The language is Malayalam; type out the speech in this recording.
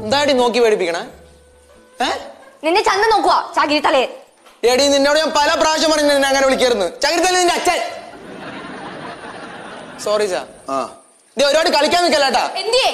എന്താടി നോക്കി പേടിപ്പിക്കണേ? നിന്നെ ചന്ത നോക്കുക ചകിരി തലേ എടി നിന്നോട് ഞാൻ പല പ്രാവശ്യം പറഞ്ഞു നിന്നെ അങ്ങനെ വിളിക്കായിരുന്നു ചകിരിത്തല്ല നിന്റെ അച്ഛൻ. സോറി സാ ഒരുപാട് കളിക്കാൻ നിൽക്കല്ലേട്ടാ എന്തിയേ?